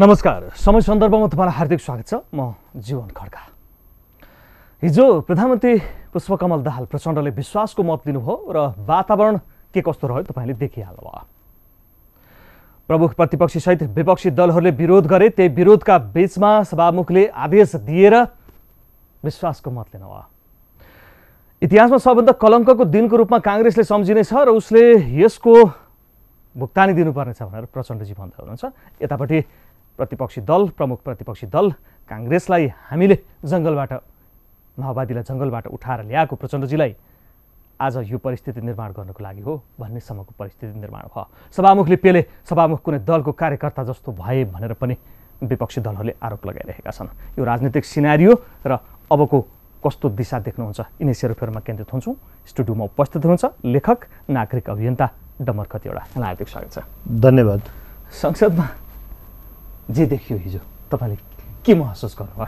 नमस्कार। समय सन्दर्भमा तपाईँलाई हार्दिक स्वागत छ। म जीवन खड्का। हिजो प्रधानमन्त्री पुष्पकमल दाहाल प्रचण्डले विश्वासको मत दिनुभयो र वातावरण के कस्तो रह्यो तपाईँले देखिहाल्नुभयो प्रमुख प्रतिपक्षीसहित विपक्षी दलहरूले विरोध गरे त्यही विरोधका बीचमा सभामुखले आदेश दिएर विश्वासको मत लिनुभयो। इतिहासमा सबभन्दा कलङ्कको दिनको रूपमा काङ्ग्रेसले सम्झिनेछ र उसले यसको भुक्तानी दिनुपर्नेछ भनेर प्रचण्डजी भन्दै हुनुहुन्छ। यतापट्टि प्रतिपक्षी दल प्रमुख प्रतिपक्षी दल काङ्ग्रेसलाई हामीले जङ्गलबाट माओवादीलाई जङ्गलबाट उठाएर ल्याएको प्रचण्डजीलाई आज यो परिस्थिति निर्माण गर्नको लागि हो भन्नेसम्मको परिस्थिति निर्माण भयो। सभामुखले पेले सभामुख कुनै दलको कार्यकर्ता जस्तो भए भनेर पनि विपक्षी दलहरूले आरोप लगाइरहेका छन्। यो राजनीतिक सिनारियो र अबको कस्तो दिशा देख्नुहुन्छ यिनै सेरोफेरोमा केन्द्रित हुन्छौँ। स्टुडियोमा उपस्थित हुनुहुन्छ लेखक नागरिक अभियन्ता डमर यहाँलाई हार्दिक स्वागत छ। धन्यवाद। संसदमा जे देखियो हिजो तपाईँले के महसुस गर्नुभयो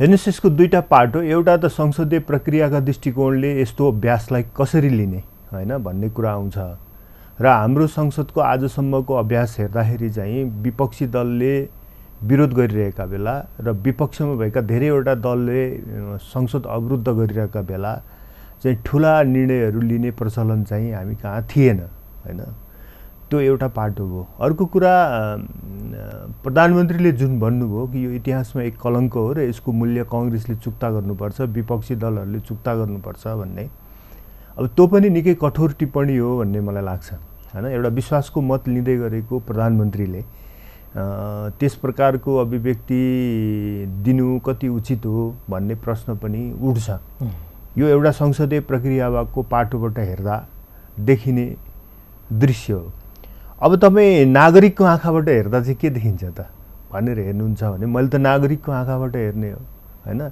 हेर्नुहोस् यसको दुईवटा पार्ट हो एउटा त संसदीय प्रक्रियाका दृष्टिकोणले यस्तो अभ्यासलाई कसरी लिने होइन भन्ने कुरा आउँछ। र हाम्रो संसदको आजसम्मको अभ्यास हेर्दाखेरि चाहिँ विपक्षी दलले विरोध गरिरहेका बेला र विपक्षमा भएका धेरैवटा दलले संसद अवरुद्ध गरिरहेका बेला चाहिँ ठुला निर्णयहरू लिने प्रचलन चाहिँ हामी कहाँ थिएन होइन। त्यो एउटा पाटो हो। अर्को कुरा प्रधानमन्त्रीले जुन भन्नुभयो कि यो इतिहासमा एक कलङ्क हो र यसको मूल्य कङ्ग्रेसले चुक्ता गर्नुपर्छ विपक्षी दलहरूले चुक्ता गर्नुपर्छ भन्ने। अब त्यो पनि निकै कठोर टिप्पणी हो भन्ने मलाई लाग्छ। होइन एउटा विश्वासको मत लिँदै गरेको प्रधानमन्त्रीले त्यस प्रकारको अभिव्यक्ति दिनु कति उचित हो भन्ने प्रश्न पनि उठ्छ। यो एउटा संसदीय प्रक्रियाको पाटोबाट हेर्दा देखिने दृश्य हो। अब तपाईँ नागरिकको आँखाबाट हेर्दा चाहिँ के देखिन्छ त? भनेर हेर्नुहुन्छ भने मैले त नागरिकको आँखाबाट हेर्ने हो होइन?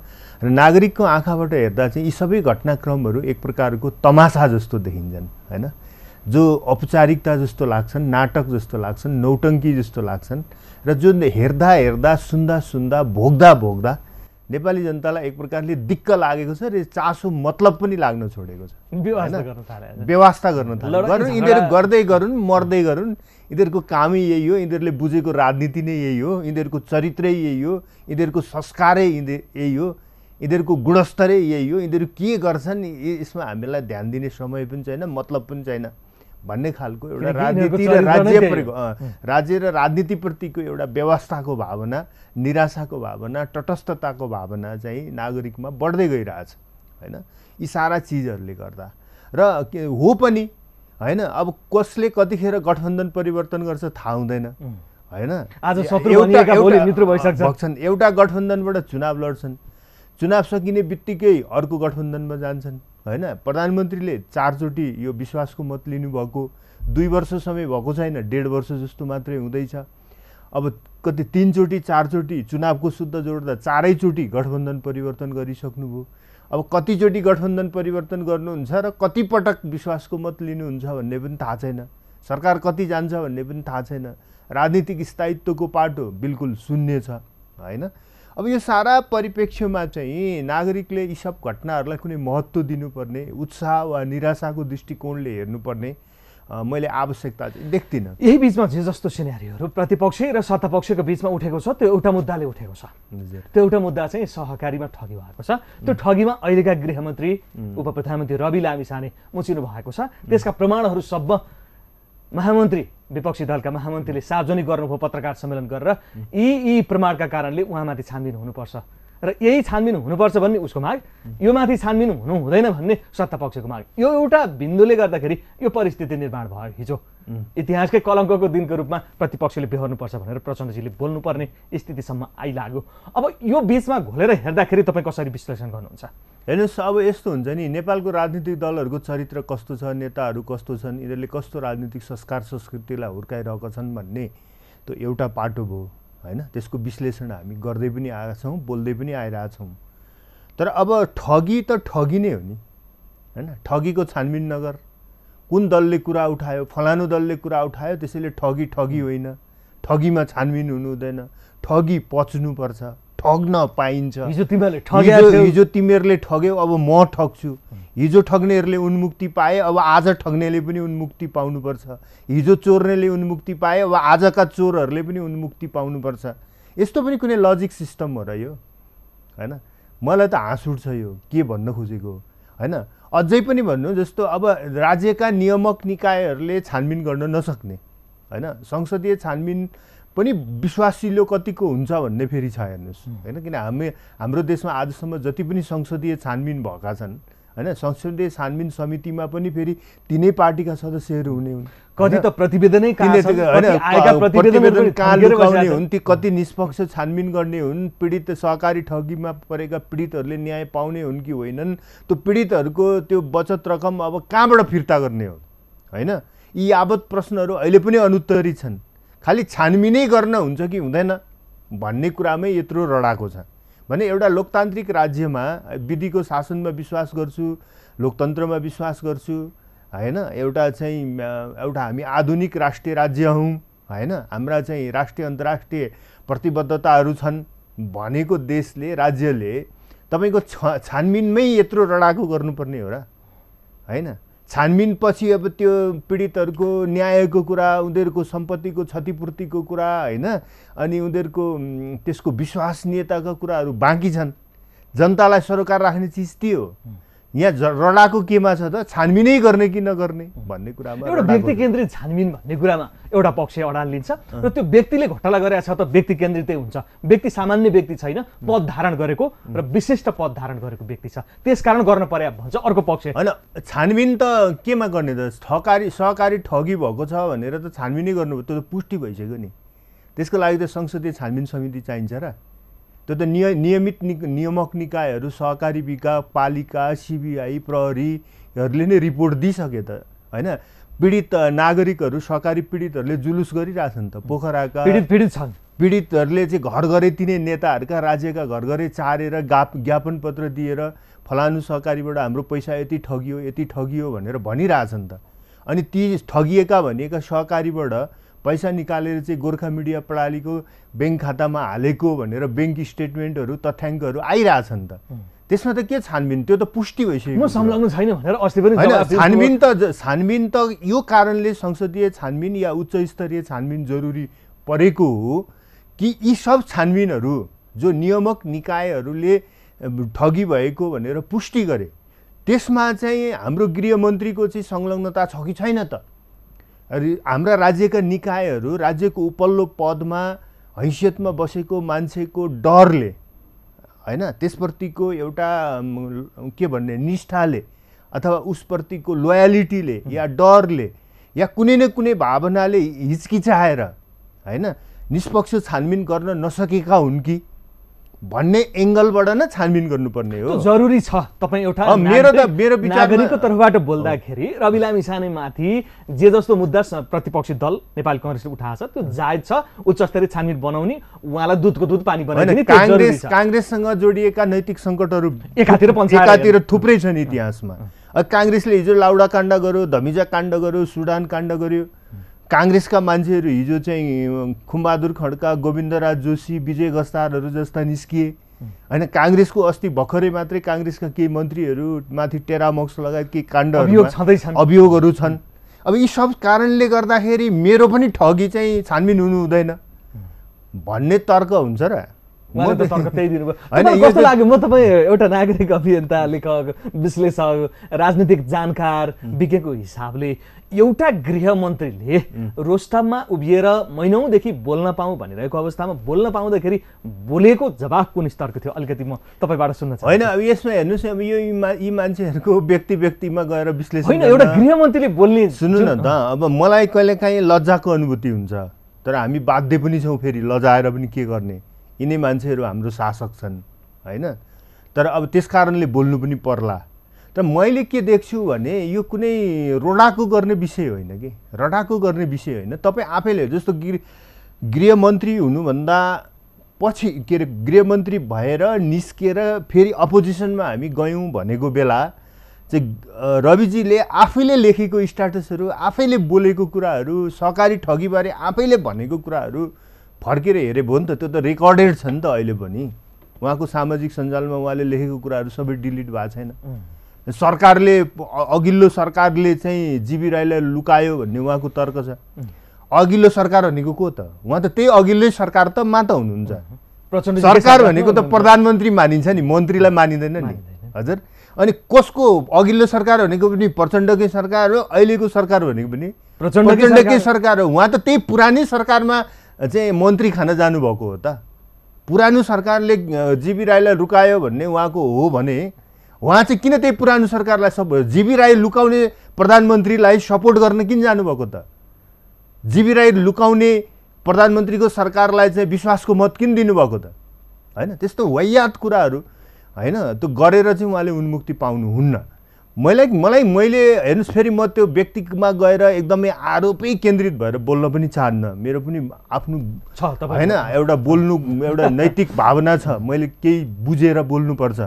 र नागरिकको आँखाबाट हेर्दा चाहिँ यी सबै घटनाक्रमहरू एक प्रकारको तमासा जस्तो देखिन्छन् होइन? जो औपचारिकता जस्तो लाग्छन् नाटक जस्तो लाग्छन् नौटङ्की जस्तो लाग्छन् र जुन हेर्दा हेर्दा सुन्दा सुन्दा भोग्दा भोग्दा नेपाली जनतालाई एक प्रकारले दिक्क लागेको छ र चासो मतलब पनि लाग्न छोडेको छ। व्यवस्था? गर्न थाल्यो यिनीहरू गर्दै गरून् मर्दै गरून्। यिनीहरूको कामै यही हो यिनीहरूले बुझेको राजनीति नै यही हो यिनीहरूको चरित्रै यही हो यिनीहरूको संस्कारै यही हो यिनीहरूको गुणस्तरै यही हो यिनीहरू के गर्छन् यसमा हामीलाई ध्यान दिने समय पनि छैन मतलब पनि छैन। भन्ने खालको एउटा राजनीति र राज्य राज्य र राजनीतिप्रतिको एउटा व्यवस्थाको भावना निराशाको भावना तटस्थताको भावना चाहिँ नागरिकमा बढ्दै गइरहेछ होइन? यी सारा चिजहरूले गर्दा। र के हो पनि होइन? अब कसले कतिखेर गठबन्धन परिवर्तन गर्छ थाहा हुँदैन. होइन। भन्छन् एउटा गठबन्धनबाट चुनाव लड्छन्। चुनाव सकिने बित्तिकै अर्को गठबन्धनमा जान्छन्। होइन प्रधानमन्त्रीले चारचोटि यो विश्वासको मत लिनुभएको दुई वर्ष समय भएको छैन डेढ वर्ष जस्तो मात्रै हुँदैछ। अब कति तिनचोटि चारचोटि चुनावको शुद्ध जोड्दा चारैचोटि गठबन्धन परिवर्तन गरिसक्नुभयो। अब कतिचोटि गठबन्धन परिवर्तन गर्नुहुन्छ र कतिपटक विश्वासको मत लिनुहुन्छ भन्ने पनि थाहा छैन। सरकार कति जान्छ भन्ने पनि थाहा छैन। राजनीतिक स्थायित्वको पाटो बिल्कुल शून्य छ होइन? अब यो सारा परिप्रेक्ष्यमा चाहिँ नागरिकले यी सब घटनाहरूलाई कुनै महत्त्व दिनुपर्ने उत्साह वा निराशाको दृष्टिकोणले हेर्नुपर्ने मैले आवश्यकता चाहिँ देख्दिनँ। यही बिचमा जे जस्तो सिनेरीहरू प्रतिपक्ष र सत्तापक्षको बिचमा उठेको छ त्यो एउटा मुद्दाले उठेको छ। त्यो एउटा मुद्दा चाहिँ सहकारीमा ठगी भएको छ। त्यो ठगीमा अहिलेका गृहमन्त्री उप प्रधानमन्त्री रवि लामिछाने मुचिनु भएको छ। त्यसका प्रमाणहरू सब महामन्त्री विपक्षी दलका महामन्त्रीले सार्वजनिक गर्नुभयो पत्रकार सम्मेलन गरेर। यी यी प्रमाणका कारणले उहाँमाथि छानबिन हुनुपर्छ। र यही छानबिन हुनुपर्छ भन्ने उसको माग यो माथि छानबिन हुनु हुँदैन भन्ने सत्तापक्षको माग। यो एउटा बिन्दुले गर्दाखेरि यो परिस्थिति निर्माण भयो हिजो। इतिहासकै कलङ्कको दिनको रूपमा प्रतिपक्षले बेहोर्नुपर्छ भनेर प्रचण्डजीले बोल्नुपर्ने स्थितिसम्म आइलाग्यो। अब यो बिचमा घोलेर हेर्दाखेरि तपाईँ कसरी विश्लेषण गर्नुहुन्छ? हेर्नुहोस् अब यस्तो हुन्छ नि नेपालको राजनीतिक दलहरूको चरित्र कस्तो छ नेताहरू कस्तो छन् यिनीहरूले कस्तो राजनीतिक संस्कार संस्कृतिलाई हुर्काइरहेका छन् भन्ने त्यो एउटा पाटो भयो होइन? त्यसको विश्लेषण हामी गर्दै पनि आएका छौँ बोल्दै पनि आइरहेछौँ तर अब ठगी त ठगी नै हो नि होइन? ठगीको छानबिन नगर कुन दलले कुरा उठायो फलानु दलले कुरा उठायो त्यसैले ठगी ठगी होइन। ठगीमा छानबिन हुनु हुँदैन ठगी पच्नुपर्छ। ठग्न पाइन्छ। हिजो तिमीहरूले ठग्या हिजो तिमीहरूले ठग्यौ अब म ठग्छु। हिजो ठग्नेहरूले उन्मुक्ति पाए अब आज ठग्नेले पनि उन्मुक्ति पाउनुपर्छ। हिजो चोर्नेले उन्मुक्ति पाए अब आजका चोरहरूले पनि उन्मुक्ति पाउनुपर्छ। यस्तो पनि कुनै लजिक सिस्टम हो र यो। होइन? मलाई त हाँस उठ्छ यो। के भन्न खोजेको? होइन? अझै पनि भन्नु जस्तो अब राज्यका नियामक निकायहरूले छानबिन गर्न नसक्ने। होइन? संसदीय छानबिन पनि विश्वासिलो कतिको हुन्छ भन्ने फेरि छ हेर्नुहोस्। होइन? किन हामी हाम्रो देशमा आजसम्म जति पनि संसदीय छानबिन भएका छन् होइन? संसदीय छानबिन समितिमा पनि फेरि तिनै पार्टीका सदस्यहरू हुने हुन्। कति? त प्रतिवेदनै कहाँ लुकाउने हुन्। ती कति निष्पक्ष छानबिन गर्ने हुन्? पीडित सहकारी ठगीमा परेका पीडितहरूले न्याय पाउने हुन् कि होइनन्? त्यो पीडितहरूको त्यो बचत रकम अब कहाँबाट फिर्ता गर्ने हो? होइन? यी यावत प्रश्नहरू अहिले पनि अनुत्तरित छन्। खालि छानबिनै गर्न हुन्छ कि हुँदैन? भन्ने कुरामै यत्रो रडाएको छ। भने एउटा लोकतान्त्रिक राज्यमा विधिको शासनमा विश्वास गर्छु लोकतन्त्रमा विश्वास गर्छु होइन? एउटा चाहिँ एउटा हामी आधुनिक राष्ट्रिय राज्य हौँ होइन? हाम्रा चाहिँ राष्ट्रिय अन्तर्राष्ट्रिय प्रतिबद्धताहरू छन् भनेको देशले राज्यले तपाईँको छ छानबिनमै यत्रो रडाको गर्नुपर्ने हो र होइन? छानबिनपछि अब त्यो पीडितहरूको न्यायको कुरा उनीहरूको सम्पत्तिको क्षतिपूर्तिको कुरा होइन? अनि उनीहरूको त्यसको विश्वसनीयताका कुराहरू बाँकी छन्। जनतालाई सरोकार राख्ने चिज त्यो हो। यहाँ रडाको केमा छ त छानबिनै गर्ने कि नगर्ने भन्ने कुरामा एउटा व्यक्ति केन्द्रित छानबिन भन्ने कुरामा एउटा पक्ष अडान लिन्छ र त्यो व्यक्तिले घोटाला गरेको छ त व्यक्ति केन्द्रितै हुन्छ। व्यक्ति सामान्य व्यक्ति छैन पद धारण गरेको र विशिष्ट पद धारण गरेको व्यक्ति छ। त्यसकारण गर्न पर्या भन्छ अर्को पक्ष। होइन छानबिन त केमा गर्ने त? ठकारी सहकारी ठगी भएको छ भनेर त छानबिनै गर्नु त्यो त पुष्टि भइसक्यो नि। त्यसको लागि त संसदीय छानबिन समिति चाहिन्छ र। त्यो त निय नियमित नि नियामक निकायहरू सहकारी विकास पालिका सिबिआई प्रहरीहरूले नै रिपोर्ट दिइसके त होइन? पीडित नागरिकहरू सहकारी पीडितहरूले जुलुस गरिरहेछन् त पोखराका पीडित पीडित छन्। पीडितहरूले चाहिँ घर घरै तिनै नेताहरूका राज्यका घर घरै चारेर गाप ज्ञापन पत्र दिएर फलानु सहकारीबाट हाम्रो पैसा यति ठगियो यति ठगियो भनेर भनिरहेछन् त। अनि ती ठगिएका भनिएका सहकारीबाट पैसा निकालेर चाहिँ गोर्खा मिडिया प्रणालीको ब्याङ्क खातामा हालेको भनेर ब्याङ्क स्टेटमेन्टहरू तथ्याङ्कहरू आइरहेछन् त। त्यसमा त के छानबिन? त्यो त पुष्टि भइसक्यो संलग्न छैन भनेर अस्ति पनि। छानबिन त छानबिन त यो कारणले संसदीय छानबिन या उच्च स्तरीय छानबिन जरुरी परेको हो कि यी सब छानबिनहरू जो नियामक निकायहरूले ठगी भएको भनेर पुष्टि गरे त्यसमा चाहिँ हाम्रो गृहमन्त्रीको चाहिँ संलग्नता छ कि छैन त? हाम्रा राज्यका निकायहरू राज्यको उपल्लो पदमा हैसियतमा बसेको मान्छेको डरले होइन त्यसप्रतिको एउटा के भन्ने निष्ठाले अथवा उसप्रतिको लोयालिटीले या डरले या कुनै न कुनै भावनाले हिचकिचाएर होइन निष्पक्ष छानबिन गर्न नसकेका हुन् कि? भन्ने एङ्गलबाट न छानबिन गर्नुपर्ने हो। जरुरी छ तपाईँ एउटा मेरो त- मेरो नागरिकको तर्फबाट बोल्दाखेरि रवि लामी माथि जे जस्तो मुद्दा प्रतिपक्षी दल नेपाली कङ्ग्रेसले उठाएको छ त्यो जायज छ। उच्च स्तरीय छानबिन बनाउने उहाँलाई दुधको दुध पानी जरुरी काङ्ग्रेस काङ्ग्रेससँग जोडिएका नैतिक सङ्कटहरू एकातिर एकातिर थुप्रै छन् इतिहासमा। काङ्ग्रेसले हिजो लाउडा काण्ड गर्यो धमिजा काण्ड गर्यो सुडान काण्ड गर्यो। काङ्ग्रेसका मान्छेहरू हिजो चाहिँ खुमबहादुर खड्का गोविन्दराज जोशी विजय गस्तारहरू जस्ता निस्किए। होइन काङ्ग्रेसको अस्ति भर्खरै मात्रै काङ्ग्रेसका केही मन्त्रीहरू माथि टेरामक्स लगायत केही छँदैछन् अभियोगहरू छन्। अब यी सब कारणले गर्दाखेरि मेरो पनि ठगी चाहिँ छानबिन हुनु हुँदैन। भन्ने तर्क हुन्छ र। कस्तो लाग्यो? म तपाईँ एउटा नागरिक अभियन्ता लेखक विश्लेषक राजनीतिक जानकार विज्ञको हिसाबले एउटा गृहमन्त्रीले रोस्टममा उभिएर महिनौदेखि बोल्न पाऊँ भनिरहेको अवस्थामा बोल्न पाउँदाखेरि बोलेको जवाफ कुन स्तरको थियो? अलिकति म तपाईँबाट सुन्न चाहन्छु। होइन अब यसमा हेर्नुहोस् अब यो यी मान्छेहरूको व्यक्ति व्यक्तिमा गएर विश्लेषण होइन एउटा गृहमन्त्रीले बोल्ने सुन्नु न त अब मलाई कहिलेकाहीँ लज्जाको अनुभूति हुन्छ तर हामी बाध्य पनि छौँ फेरि लजाएर पनि के गर्ने? यिनै मान्छेहरू हाम्रो शासक छन् होइन? तर अब त्यस कारणले बोल्नु पनि पर्ला। तर मैले के देख्छु भने यो कुनै रोडाको गर्ने विषय होइन कि? रडाको गर्ने विषय होइन। तपाईँ आफैले जस्तो गृह गृहमन्त्री हुनुभन्दा पछि के अरे गृहमन्त्री भएर निस्किएर फेरि अपोजिसनमा हामी गयौँ भनेको बेला चाहिँ रविजीले आफैले लेखेको स्ट्याटसहरू आफैले बोलेको कुराहरू सहकारी ठगीबारे आफैले भनेको कुराहरू फर्केर हेरे भयो नि त त्यो त रेकर्डेड छ नि त अहिले पनि। उहाँको सामाजिक सञ्जालमा उहाँले लेखेको कुराहरू सबै डिलिट भएको छैन। सरकारले अघिल्लो सरकारले चाहिँ जिबी राईलाई लुकायो भन्ने उहाँको तर्क छ। अघिल्लो सरकार भनेको को त? उहाँ त त्यही अघिल्लै सरकार त माता हुनुहुन्छ। प्रचण्डजी सरकार भनेको त? प्रधानमन्त्री मानिन्छ नि मन्त्रीलाई मानिँदैन नि। हजुर? अनि कसको अघिल्लो सरकार भनेको पनि प्रचण्डकै सरकार हो अहिलेको सरकार भनेको पनि प्रचण्डकै सरकार हो। उहाँ त त्यही पुरानै सरकारमा चाहिँ मन्त्री खान जानुभएको हो त? पुरानो सरकारले जिबी राईलाई लुकायो भन्ने उहाँको हो भने उहाँ चाहिँ किन त्यही पुरानो सरकारलाई सब जिबी राई लुकाउने प्रधानमन्त्रीलाई सपोर्ट गर्न किन जानुभएको त? जिबी राई लुकाउने प्रधानमन्त्रीको सरकारलाई चाहिँ विश्वासको मत किन दिनुभएको त? होइन त्यस्तो वाहियात कुराहरू होइन त्यो गरेर चाहिँ उहाँले उन्मुक्ति पाउनुहुन्न। मलाई मलाई मैले हेर्नुहोस् फेरि म त्यो व्यक्तिमा गएर एकदमै आरोपै केन्द्रित भएर बोल्न पनि चाहन्न। मेरो पनि आफ्नो छ होइन एउटा बोल्नु एउटा नैतिक भावना छ। मैले केही बुझेर बोल्नुपर्छ।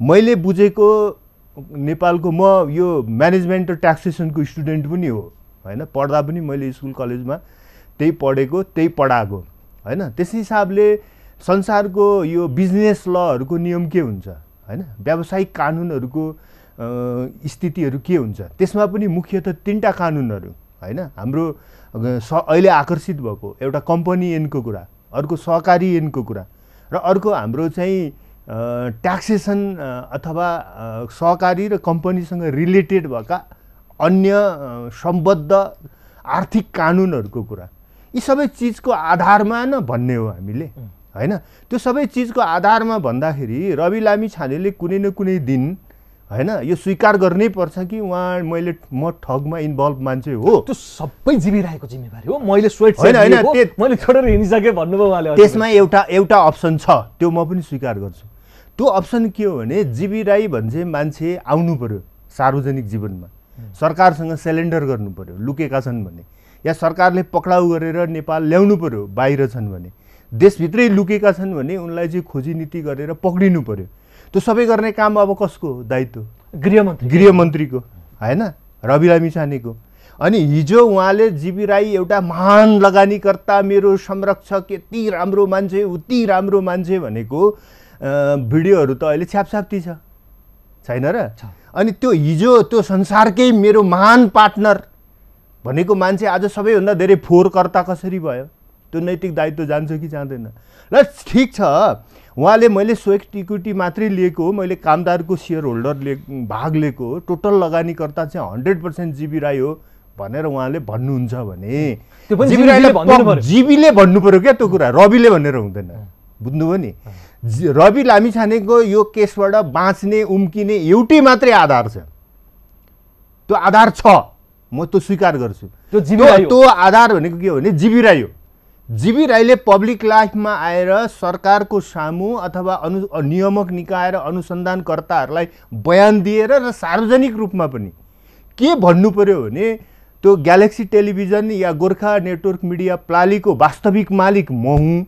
मैले बुझेको नेपालको म यो म्यानेजमेन्ट र ट्याक्सेसनको स्टुडेन्ट पनि हो होइन? पढ्दा पनि मैले स्कुल कलेजमा त्यही पढेको त्यही पढाएको होइन? त्यस हिसाबले संसारको यो बिजनेस लहरूको नियम के हुन्छ होइन? व्यावसायिक कानुनहरूको स्थितिहरू के हुन्छ? त्यसमा पनि मुख्यतः तिनवटा कानुनहरू होइन? हाम्रो स अहिले आकर्षित भएको एउटा कम्पनी ऐनको कुरा अर्को सहकारी ऐनको कुरा र अर्को हाम्रो चाहिँ ट्याक्सेसन अथवा सहकारी र कम्पनीसँग रिलेटेड भएका अन्य सम्बद्ध आर्थिक कानुनहरूको कुरा। यी सबै चिजको आधारमा न भन्ने हो हामीले होइन? त्यो सबै चिजको आधारमा भन्दाखेरि रवि लामी छानेले कुनै न कुनै दिन होइन यो स्वीकार गर्नै पर्छ कि उहाँ मैले म ठगमा इन्भल्भ मान्छे हो। त्यो सबै जिबी राखेको जिम्मेवारी हो। मैले स्वेट होइन, होइन, मैले छोडेर हिँडिसकेँ भन्नुभयो उहाँले। त्यसमा एउटा एउटा अप्सन छ त्यो म पनि स्वीकार गर्छु। त्यो अप्सन के हो भने जिबी राई भन्छ मान्छे आउनु पर्यो सार्वजनिक जीवनमा। सरकारसँग सेलेन्डर गर्नु पर्यो लुकेका छन् भने। या सरकारले पक्राउ गरेर नेपाल ल्याउनु पर्यो बाहिर छन् भने। देशभित्रै लुकेका छन् भने उनलाई चाहिँ खोजी नीति गरेर पक्रिनु पर्यो। त्यो सबै गर्ने काम अब कसको? दायित्व गृहमन्त्री। गृहमन्त्रीको। होइन? रवि लामी छानेको अनि हिजो उहाँले जिबी राई एउटा महान लगानीकर्ता मेरो संरक्षक यति राम्रो मान्छे उति राम्रो मान्छे भनेको भिडियोहरू त अहिले छ्यापछ्याप्ती छ। छैन र। अनि त्यो हिजो त्यो संसारकै मेरो महान पार्टनर भनेको मान्छे आज सबैभन्दा धेरै फोहोरकर्ता कसरी भयो? त्यो नैतिक दायित्व जान्छ कि जाँदैन? ल ठिक छ। उहाँले मैले स्वेट इक्विटी मात्रै लिएको हो मैले कामदारको सेयर होल्डर ले भाग लिएको हो टोटल लगानीकर्ता चाहिँ हन्ड्रेड पर्सेन्ट जिबी राई हो भनेर उहाँले भन्नुहुन्छ भने त्यो पनि जिबी जिबीले भन्नु पऱ्यो क्या त्यो कुरा रविले भनेर हुँदैन। बुझ्नुभयो नि? रवि लामिछानेको यो केसबाट बाँच्ने उम्किने एउटै मात्रै आधार छ। त्यो आधार छ। म त्यो स्वीकार गर्छु। त्यो आधार भनेको के हो भने जिबी राई हो। जिबी राईले पब्लिक लाइफमा आएर सरकारको सामु अथवा अनु नियामक निकाय र अनुसन्धानकर्ताहरूलाई बयान दिएर र सार्वजनिक रूपमा पनि के भन्नु पर्यो भने त्यो ग्यालेक्सी टेलिभिजन या गोर्खा नेटवर्क मिडिया प्रालीको वास्तविक मालिक म हुँ।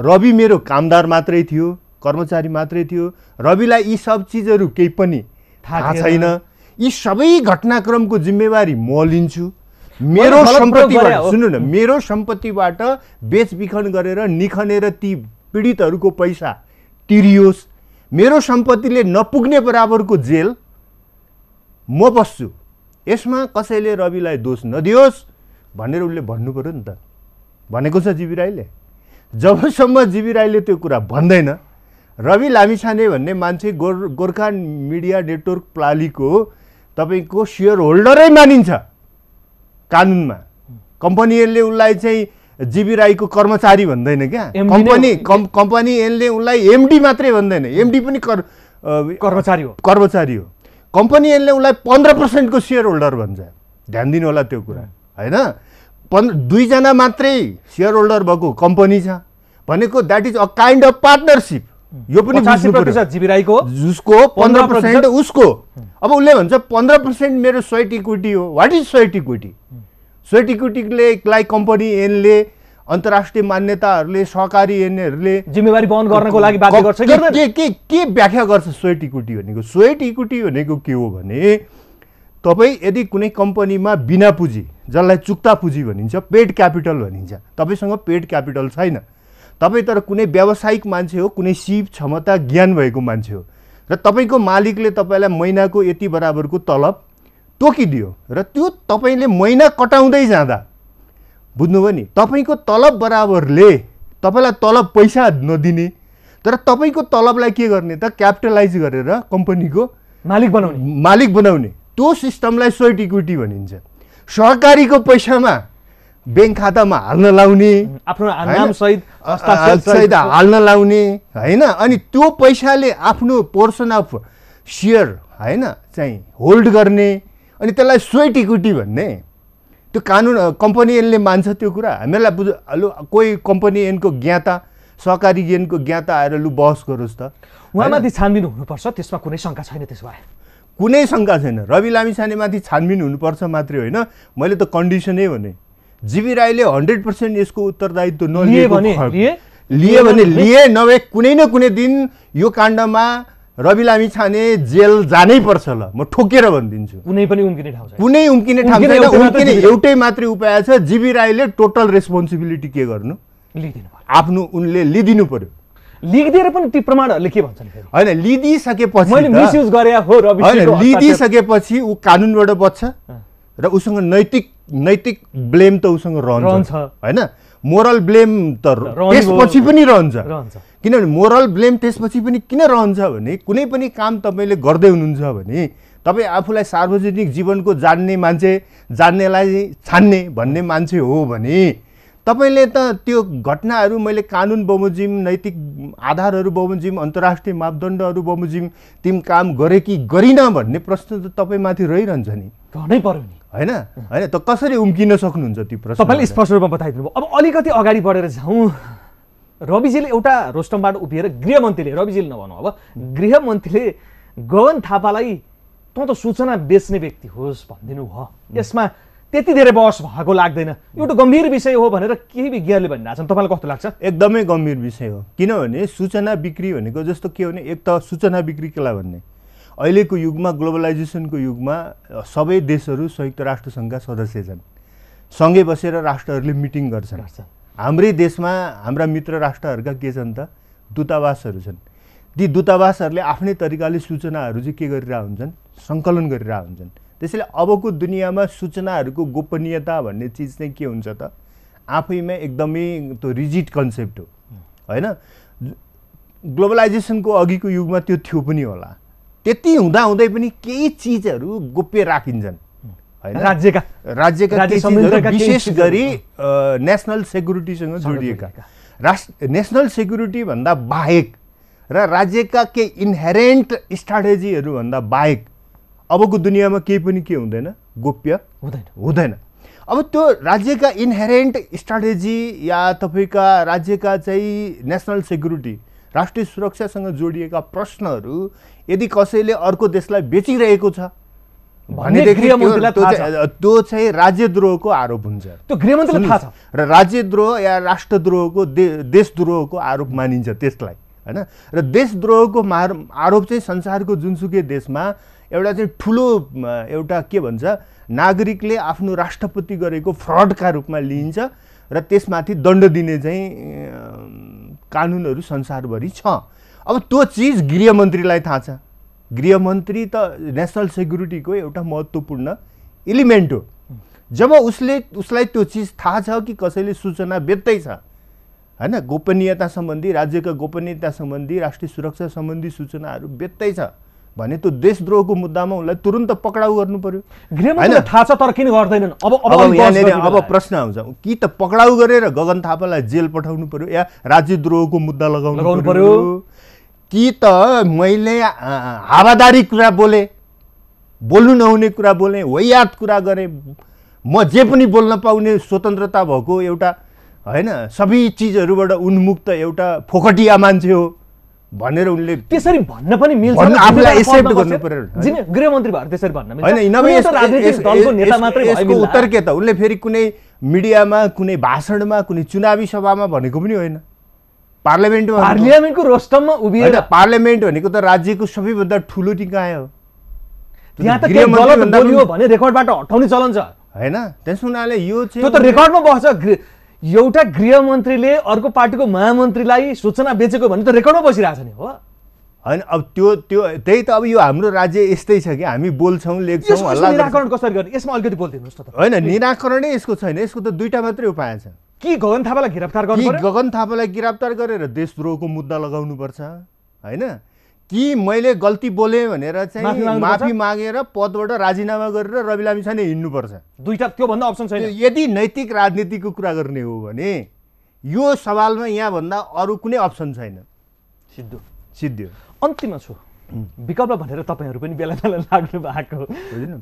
रवि मेरो कामदार मात्रै थियो कर्मचारी मात्रै थियो। रविलाई यी सब चिजहरू केही पनि थाहा। छैन। यी सबै घटनाक्रमको जिम्मेवारी म लिन्छु। मेरो सम्पत्तिबाट। सुन्नु न मेरो सम्पत्तिबाट बेचबिखन गरेर निखनेर ती पीडितहरूको पैसा तिरियोस्। मेरो सम्पत्तिले नपुग्ने बराबरको जेल म बस्छु। यसमा कसैले रविलाई दोष नदियोस् भनेर उसले भन्नु पऱ्यो नि त। भनेको छ जिबी राईले। जबसम्म जिबी राईले त्यो कुरा भन्दैन रवि लामिछाने भन्ने मान्छे गोर गोर्खा मिडिया नेटवर्क प्रालीको तपाईँको सेयर होल्डरै मानिन्छ। कानुनमा। कम्पनी एनले उसलाई चाहिँ जिबी राईको कर्मचारी भन्दैन क्या। कम्पनी कम्पनी एनले उसलाई एमडी मात्रै भन्दैन। एमडी पनि कर कर्मचारी हो। कर्मचारी हो। कम्पनी एनले उसलाई पन्ध्र पर्सेन्टको सेयर होल्डर भन्छ। ध्यान दिनु होला त्यो कुरा। होइन? पन्ध्र दुईजना मात्रै सेयर होल्डर भएको कम्पनी छ। भनेको that is a kind of partnership यो पनि पचासी बुझ्नु पर्यो। प्रतिशत जिबी राईको हो। उसको पन्ध्र 15% पर्सेन्ट उसको अब उसले भन्छ पन्ध्र पर्सेन्ट मेरो स्वेट इक्विटी हो what is sweat equity sweat इक्विटीले लाई कम्पनी एनले अन्तर्राष्ट्रिय मान्यताहरूले सहकारी एनहरूले जिम्मेवारी वहन गर्नको लागि बाध्य गर्छ? के के के व्याख्या गर्छ स्वेट इक्विटी भनेको स्वेट इक्विटी भनेको के हो भने तपाईँ यदि कुनै कम्पनीमा बिना पुँजी जसलाई चुक्ता पुँजी भनिन्छ पेड क्यापिटल भनिन्छ तपाईँसँग पेड क्यापिटल छैन तपाईँ तर कुनै व्यावसायिक मान्छे हो कुनै सिप क्षमता ज्ञान भएको मान्छे हो। र तपाईँको मालिकले तपाईँलाई महिनाको यति बराबरको तलब तोकिदियो र त्यो तपाईँले महिना कटाउँदै जाँदा बुझ्नुभयो नि तपाईँको तलब बराबरले तपाईँलाई तलब पैसा नदिने तर तपाईँको तलबलाई के गर्ने त? क्यापिटलाइज गरेर कम्पनीको मालिक बनाउने। मालिक बनाउने। त्यो सिस्टमलाई स्वेट इक्विटी भनिन्छ। सहकारीको पैसामा ब्याङ्क खातामा हाल्न लाउने। आफ्नो अ- सहित हाल्न लाउने होइन? अनि त्यो पैसाले आफ्नो पोर्सन अफ सेयर होइन चाहिँ होल्ड गर्ने अनि त्यसलाई स्वेट इक्विटी भन्ने। त्यो कानुन कम्पनी ऐनले मान्छ त्यो कुरा। हामीलाई बुझ लु कोही कम्पनी ऐनको ज्ञाता सहकारी ऐनको ज्ञाता आएर लु बहस गरोस् त। उहाँमाथि छानबिन हुनुपर्छ? त्यसमा कुनै शङ्का छैन त्यसो भए। कुनै शङ्का छैन। रवि लामिछानेमाथि छानबिन हुनुपर्छ मात्रै होइन। मैले त कन्डिसनै भने। जिबी राईले हन्ड्रेड पर्सेन्ट यसको उत्तरदायित्व लिए नलिएको भने लिए? भने लिए नभए कुनै न कुनै दिन यो काण्डमा रवि लामिछाने जेल जानै पर्छ ल। म ठोकेर भनिदिन्छु। कुनै पनि उम्किने ठाउँ छैन। कुनै उम्किने ठाउँ छैन। एउटै मात्र उम्किने जिबी राई। एउटै मात्रै उपाय छ। जिबी राईले टोटल रेस्पोन्सिबिलिटी के गर्नु? आफ्नो उनले लिदिनु पर्यो। लिइदिएर पनि ती प्रमाणहरूले के भन्छन् होइन लिदिसकेपछि मैले त- मिसयुज गरे हो रवि होइन सिंहको हस्ताक्षर- लिदिसकेपछि ऊ कानुनबाट बच्छ। र उसँग नैतिक नैतिक ब्लेम त उसँग रहन्छ। होइन? मोरल ब्लेम त रहने त्यसपछि। पनि रहन्छ। किनभने मोरल ब्लेम त्यसपछि पनि किन रहन्छ भने कुनै पनि काम तपाईँले गर्दै हुनुहुन्छ भने तपाईँ आफूलाई सार्वजनिक जीवनको जान्ने मान्छे जान्नेलाई छान्ने भन्ने मान्छे हो भने तपाईँले त त्यो घटनाहरू मैले कानुन बमोजिम नैतिक आधारहरू बमोजिम अन्तर्राष्ट्रिय मापदण्डहरू बमोजिम तिम काम गरे कि गरिनँ भन्ने प्रश्न त तपाईँमाथि रहिरहन्छ नि। गर्नै पर्यो नि। होइन? होइन त कसरी उम्किन सक्नुहुन्छ त्यो प्रश्न? तपाईँले स्पष्ट रूपमा बताइदिनु भयो अब अलिकति अगाडि बढेर जाउँ। रविजीले एउटा रोस्टमबाट उभिएर गृहमन्त्रीले रविजीले नभनौँ अब गृहमन्त्रीले गगन थापालाई तँ त सूचना बेच्ने व्यक्ति होस् भनिदिनु भयो यसमा त्यति धेरै बहस भएको लाग्दैन। एउटा गम्भीर विषय हो भनेर केही विज्ञहरूले भनिरहेछन्। तपाईँलाई कस्तो लाग्छ? एकदमै गम्भीर विषय हो। किनभने सूचना बिक्री भनेको जस्तो के भने एक त सूचना बिक्री केलाई भन्ने? अहिलेको युगमा ग्लोबलाइजेसनको युगमा सबै देशहरू संयुक्त राष्ट्र सङ्घका सदस्य छन्। सँगै बसेर राष्ट्रहरूले मिटिङ गर्छन्। हाम्रै देशमा हाम्रा मित्र राष्ट्रहरूका के छन् त? दूतावासहरू छन्। ती दूतावासहरूले आफ्नै तरिकाले सूचनाहरू चाहिँ के गरिरहेको हुन्छन्? सङ्कलन गरिरहेको हुन्छन्। त्यसैले अबको दुनियाँमा सूचनाहरूको गोपनीयता भन्ने चिज चाहिँ के हुन्छ त? आफैमा एकदमै त्यो रिजिड कन्सेप्ट हो। होइन? ग्लोबलाइजेसनको अघिको युगमा त्यो थियो पनि होला। त्यति हुँदाहुँदै पनि केही चिजहरू गोप्य राखिन्छन्। होइन? राज्यका राज्यका विशेष गरी नेसनल सेक्युरिटीसँग जोडिएका। राष्ट्र नेसनल सेक्युरिटी भन्दा बाहेक र राज्यका केही इन्हेरेन्ट स्ट्राटेजीहरू भन्दा बाहेक अबको दुनियाँमा केही पनि के हुँदैन? गोप्य हुँदैन। हुँदैन। अब त्यो राज्यका इन्हेरेन्ट स्ट्राटेजी या तपाईँका राज्यका चाहिँ नेसनल सेक्युरिटी राष्ट्रिय सुरक्षासँग जोडिएका प्रश्नहरू यदि कसैले अर्को देशलाई बेचिरहेको छ भनेदेखि त्यो चाहिँ राज्यद्रोहको आरोप हुन्छ। त्यो गृहमन्त्रीलाई थाहा छ। र राज्यद्रोह या राष्ट्रद्रोहको दे देशद्रोहको आरोप मानिन्छ त्यसलाई होइन? र देशद्रोहको मार आरोप चाहिँ संसारको जुनसुकै देशमा एउटा चाहिँ ठुलो एउटा के भन्छ नागरिकले आफ्नो राष्ट्रपति गरेको फ्रडका रूपमा लिइन्छ र त्यसमाथि दण्ड दिने चाहिँ कानुनहरू संसारभरि छ। अब त्यो चिज गृहमन्त्रीलाई थाहा छ। गृहमन्त्री त नेसनल सेक्युरिटीको एउटा महत्त्वपूर्ण इलिमेन्ट हो। जब उसले उसलाई त्यो चिज थाहा छ कि कसैले सूचना बेच्दैछ होइन गोपनीयता सम्बन्धी राज्यका गोपनीयता सम्बन्धी राष्ट्रिय सुरक्षा सम्बन्धी सूचनाहरू बेच्दैछ भने त्यो देशद्रोहको मुद्दामा उसलाई तुरन्त पक्राउ गर्नु पर्यो। थाहा छ तर किन गर्दैनन्? अब अब यहाँनिर अब प्रश्न आउँछ कि त पक्राउ गरेर गगन थापालाई जेल पठाउनु पर्यो या राज्यद्रोहको मुद्दा लगाउनु पर्यो। कि त मैले हावादारी कुरा बोले बोल्नु नहुने कुरा बोलेँ वैयात कुरा गरेँ म जे पनि बोल्न पाउने स्वतन्त्रता भएको एउटा होइन सबै चिजहरूबाट उन्मुक्त एउटा फोकटिया मान्छे हो भनेर उनले त्यसरी भन्न पनि मिल्छ आफूलाई पदमा गर्नु पर्यो। गृहमन्त्री भएर त्यसरी भन्न होइन। उत्तर के त उसले फेरि कुनै मिडियामा कुनै भाषणमा कुनै चुनावी सभामा भनेको पनि होइन पार्लियामेन्टमा भनेको- पार्लियामेन्टको रोस्टममा उभिएर पार्लियामेन्ट भनेको त राज्यको सबैभन्दा ठुलो निकाय हो त्यहाँ त गलत बोलियो भने रेकर्डबाट हटाउने चलन छ। होइन त्यस हुनाले यो चाहिँ त्यो त रेकर्डमा बस्छ। एउटा गृहमन्त्रीले अर्को पार्टीको महामन्त्रीलाई सूचना बेचेको भने त रेकर्डमा बसिरहेछ नि हो। होइन अब त्यो त्यो त्यही त अब यो हाम्रो राज्य यस्तै छ कि हामी बोल्छौँ लेख्छौँ। निराकरण कसरी गर्ने? यसमा अलिकति बोलिदिनुहोस् त। होइन निराकरणै यसको छैन यसको त दुईवटा मात्रै उपाय छ। कि गगन थापालाई गिरफ्तार गर्नु गगन थापालाई गिरफ्तार गरेर देशद्रोहको मुद्दा लगाउनुपर्छ होइन? कि मैले गल्ती बोलेँ भनेर चाहिँ? माफी मागेर पदबाट राजीनामा गरेर रवि लामिछाने हिँड्नुपर्छ। दुईटा त्योभन्दा अप्सन छैन। यदि नैतिक राजनीतिको कुरा गर्ने हो भने यो सवालमा यहाँभन्दा अरू कुनै अप्सन छैन। सिद्धु। सिद्धियो अन्तिममा छु। विकल्प भनेर तपाईँहरू पनि बेला बेला लाग्नु भएको?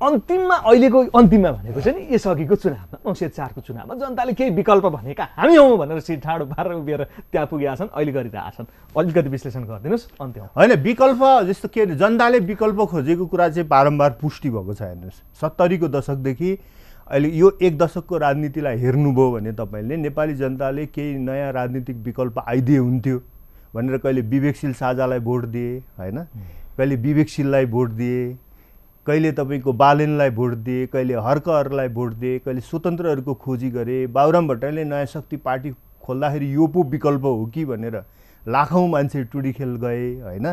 अन्तिममा अहिलेको अन्तिममा भनेको चाहिँ नि यसअघिको चुनावमा औँसे चारको चुनावमा जनताले केही विकल्प भनेका हामी हौँ भनेर सिट ठाडो पारेर उभिएर त्यहाँ पुगेका छन् अहिले गरिरहेका छन्। अलिकति विश्लेषण गरिदिनुहोस् अन्त्य होइन विकल्प जस्तो के जनताले विकल्प खोजेको कुरा चाहिँ बारम्बार पुष्टि भएको छ हेर्नुहोस्। सत्तरीको दशकदेखि अहिले यो एक दशकको राजनीतिलाई हेर्नुभयो भने तपाईँले नेपाली जनताले केही नयाँ राजनीतिक विकल्प आइदिए हुन्थ्यो। भनेर कहिले विवेकशील साझालाई भोट दिए होइन? कहिले विवेकशीललाई भोट दिए कहिले तपाईँको बालेनलाई भोट दिए कहिले हर्कहरूलाई भोट दिए कहिले स्वतन्त्रहरूको खोजी गरे बाबुराम भट्टराईले नयाँ शक्ति पार्टी खोल्दाखेरि यो पो विकल्प हो कि भनेर लाखौँ मान्छे टुडी खेल गए होइन?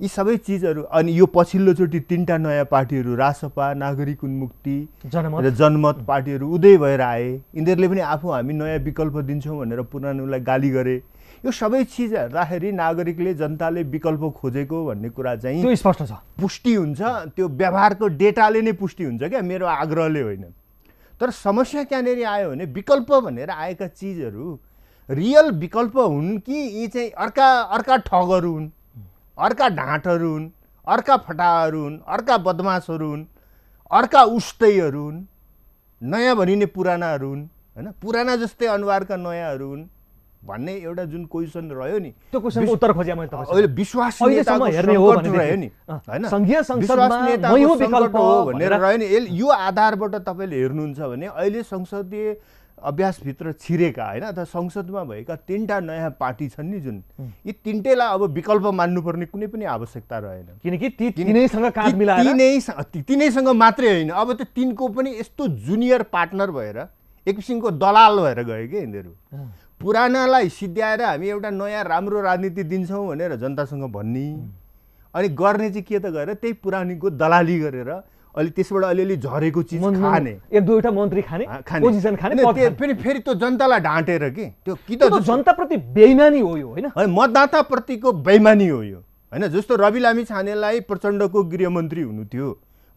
यी सबै चिजहरू अनि यो पछिल्लोचोटि तिनवटा नयाँ पार्टीहरू रासपा नागरिक उन्मुक्ति जनमत। र जनमत पार्टीहरू उदय भएर आए। यिनीहरूले पनि आफू हामी नयाँ विकल्प दिन्छौँ भनेर पुरानोलाई गाली गरे। यो सबै चिज हेर्दाखेरि नागरिकले जनताले विकल्प खोजेको भन्ने कुरा चाहिँ त्यो स्पष्ट छ। पुष्टि हुन्छ। त्यो व्यवहारको डेटाले नै पुष्टि हुन्छ क्या मेरो आग्रहले होइन। तर समस्या कहाँनिर आयो भने विकल्प भनेर आएका चिजहरू रियल विकल्प हुन् कि यी चाहिँ अर्का अर्का ठगहरू हुन् अर्का ढाँटहरू हुन् अर्का फटाहरू हुन् अर्का बदमासहरू हुन् अर्का उस्तैहरू हुन् नयाँ भनिने पुरानाहरू हुन् होइन? पुराना जस्तै अनुहारका नयाँहरू हुन् भन्ने एउटा जुन क्वेसन रह्यो नि त्यो क्वेसनको उत्तर खोजेँ मैले। अहिले विश्वास हेर्ने हो रह्यो नि। होइन? सङ्घीय संसदमा मै हुँ सङ्कट विकल्प हो भनेर रह्यो नि। यो आधारबाट तपाईँले हेर्नुहुन्छ भने अहिले संसदीय अभ्यासभित्र छिरेका होइन अथवा संसदमा भएका तिनवटा नयाँ पार्टी छन् नि जुन। यी तिनटैलाई अब विकल्प मान्नुपर्ने कुनै पनि आवश्यकता रहेन। किनकि ती तिनैसँग काँध ती- मिलाएर तिनै ती- तिनैसँग मात्रै होइन। अब त्यो तिनको पनि यस्तो जुनियर पार्टनर भएर एक किसिमको दलाल भएर गयो कि यिनीहरू। पुरानालाई सिद्ध्याएर हामी एउटा नयाँ राम्रो राजनीति दिन्छौँ भनेर जनतासँग भन्ने। अनि गर्ने चाहिँ के त गरेर त्यही पुरानीको दलाली गरेर अलि त्यसबाट अलिअलि झरेको चिज खाने। एक दुईवटा मन्त्री खाने पोजिसन खाने। फेरि फेरि त्यो जनतालाई ढाँटेर कि? त्यो कि त जनताप्रति बेइमानी हो यो होइन? होइन मतदाताप्रतिको बेइमानी हो यो होइन? जस्तो रवि लामी छानेलाई प्रचण्डको गृहमन्त्री हुनु थियो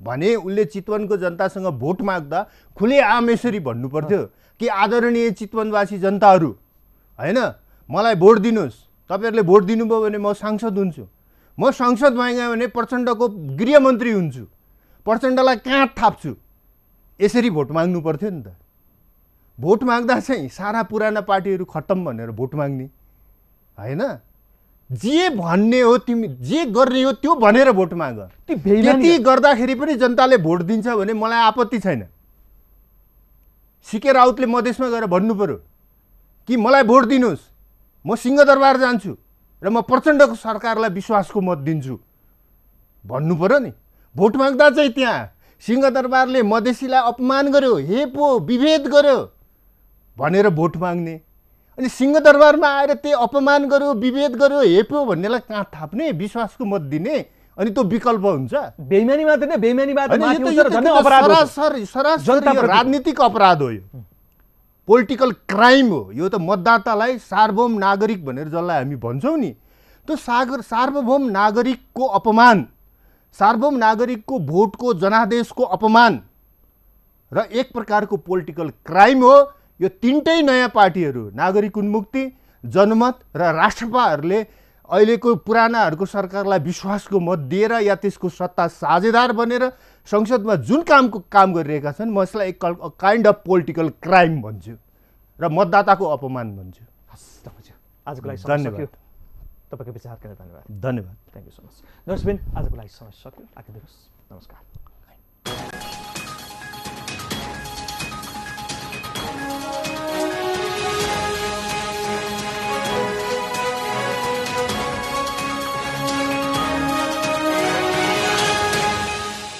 भने उसले चितवनको जनतासँग भोट माग्दा खुले आम यसरी भन्नु पर्थ्यो कि आदरणीय चितवनवासी जनताहरू होइन? मलाई भोट दिनुहोस्। तपाईँहरूले भोट दिनुभयो भने म सांसद हुन्छु। म संसद भएँ भने प्रचण्डको गृहमन्त्री हुन्छु। प्रचण्डलाई कहाँ थाप्छु। यसरी भोट माग्नु पर्थ्यो नि त। भोट माग्दा चाहिँ सारा पुराना पार्टीहरू खत्तम भनेर भोट माग्ने। होइन? जे भन्ने हो तिमी जे गर्ने हो त्यो भनेर भोट माग। त्यति गर्दाखेरि पनि जनताले भोट दिन्छ भने मलाई आपत्ति छैन। सिके राउतले मधेसमा गएर भन्नु पऱ्यो कि मलाई भोट दिनुहोस्। म सिंहदरबार जान्छु र म प्रचण्डको सरकारलाई विश्वासको मत दिन्छु। भन्नु पऱ्यो नि। भोट माग्दा चाहिँ त्यहाँ सिंहदरबारले मधेसीलाई अपमान गर्यो हेपो विभेद गर्यो भनेर भोट माग्ने। अनि सिंहदरबारमा आएर त्यही अपमान गर्यो विभेद गर्यो हेप्यो भन्नेलाई कहाँ थाप्ने? विश्वासको मत दिने। अनि त्यो विकल्प हुन्छ। बेइमानी मात्रै होइन। सरासर सरासर। राजनीतिक अपराध हो यो। पोलिटिकल क्राइम हो। यो त मतदातालाई सार्वभौम नागरिक भनेर जसलाई हामी भन्छौँ नि त्यो सागर सार्वभौम नागरिकको अपमान सार्वभौम नागरिकको भोटको जनादेशको अपमान र एक प्रकारको पोलिटिकल क्राइम हो। यो तिनटै नयाँ पार्टीहरू नागरिक उन्मुक्ति जनमत र राष्ट्रपाहरूले अहिलेको पुरानाहरूको सरकारलाई विश्वासको मत दिएर या त्यसको सत्ता साझेदार बनेर संसदमा जुन कामको काम गरिरहेका छन् म यसलाई एक काइन्ड अफ पोलिटिकल क्राइम भन्छु र मतदाताको अपमान भन्छु। आजको लागि धन्यवाद। तपाईँको विचारका लागि धन्यवाद। धन्यवाद। थ्याङ्क यू सो मच दर्शकबिन आजको लागि समय सक्यो। राखिदिनुहोस् नमस्कार।